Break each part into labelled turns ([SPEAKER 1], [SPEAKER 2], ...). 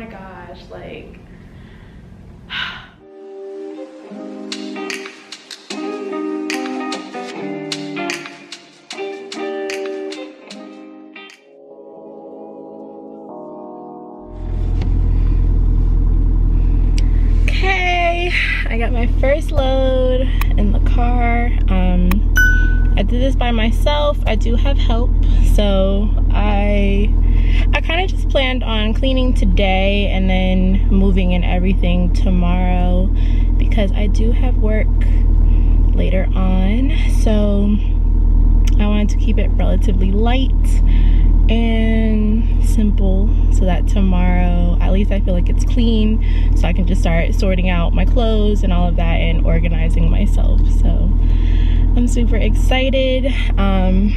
[SPEAKER 1] my gosh, like Okay, I got my first load in the car. Um, I did this by myself. I do have help, so I I kind of just planned on cleaning today and then moving and everything tomorrow because I do have work later on. So I wanted to keep it relatively light and simple so that tomorrow at least I feel like it's clean so I can just start sorting out my clothes and all of that and organizing myself so I'm super excited. Um,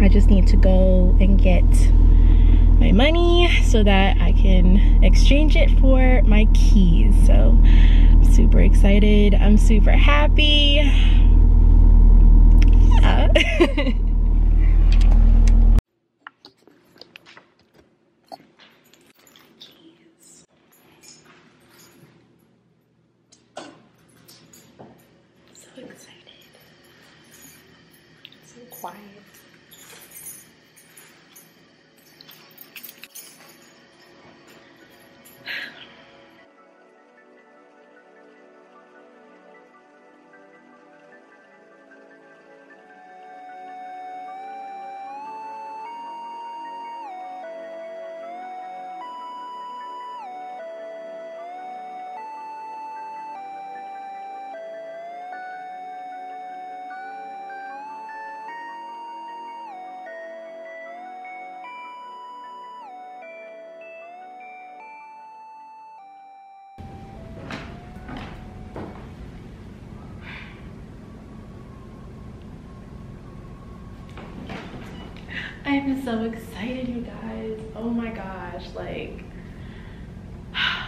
[SPEAKER 1] I just need to go and get my money so that I can exchange it for my keys. So I'm super excited. I'm super happy. Yeah So excited. So quiet. I'm so excited, you guys. Oh my gosh, like.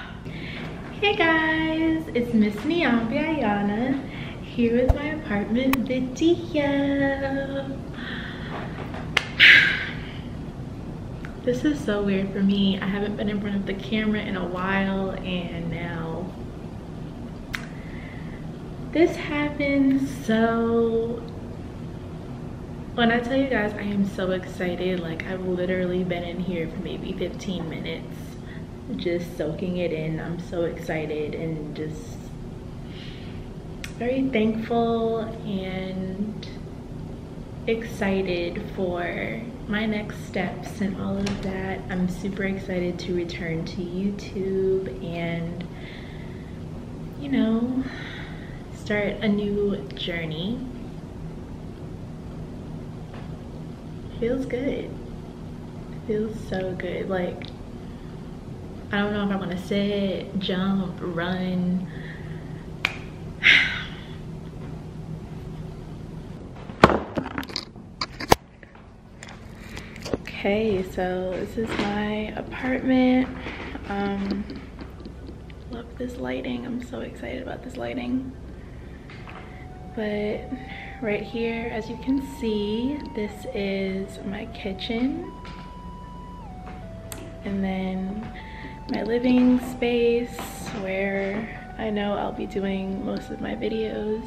[SPEAKER 1] Hey guys, it's Miss Niambi Ayanna here with my apartment video. This is so weird for me. I haven't been in front of the camera in a while and now this happens. so when I tell you guys I am so excited. Like I've literally been in here for maybe 15 minutes just soaking it in. I'm so excited and just very thankful and excited for my next steps and all of that. I'm super excited to return to YouTube and you know start a new journey feels good. Feels so good. Like I don't know if I want to sit jump run. Okay so this is my apartment. Um love this lighting. I'm so excited about this lighting. But right here as you can see this is my kitchen. And then my living space where I know I'll be doing most of my videos.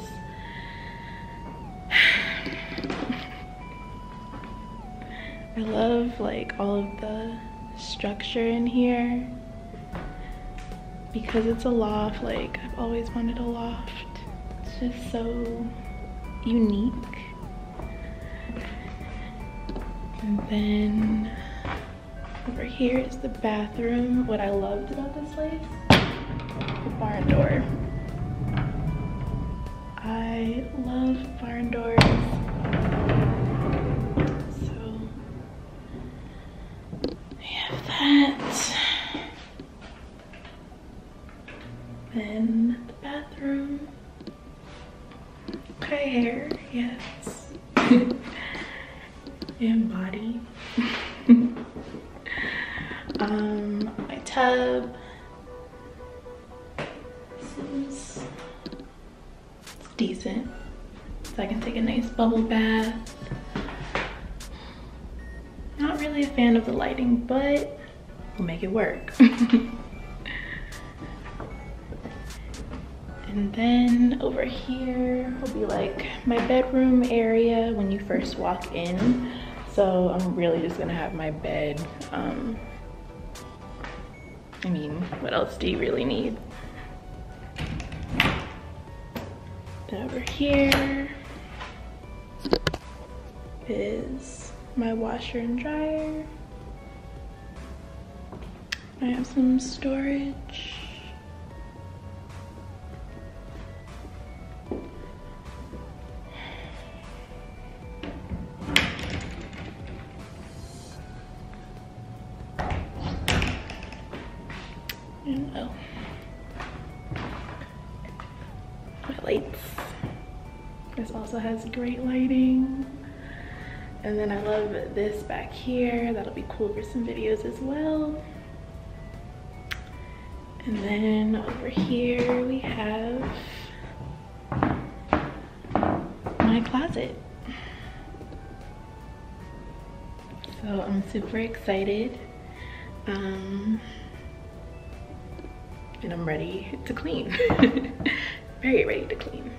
[SPEAKER 1] I love like all of the structure in here because it's a loft like I've always wanted a loft. It's just so unique. And then over here is the bathroom. What I loved about this place, the barn door. I love barn doors. So we have that. Then the bathroom. Okay, hair, yes. and body. um, my tub. Seems decent. So I can take a nice bubble bath. Not really a fan of the lighting, but we'll make it work. and then over here will be like my bedroom area when you first walk in. So I'm really just gonna have my bed. Um, I mean, what else do you really need? Then over here is my washer and dryer. I have some storage. Oh, my lights. This also has great lighting. And then I love this back here. That'll be cool for some videos as well. And then over here we have my closet. So I'm super excited. Um, and I'm ready to clean. Very ready to clean.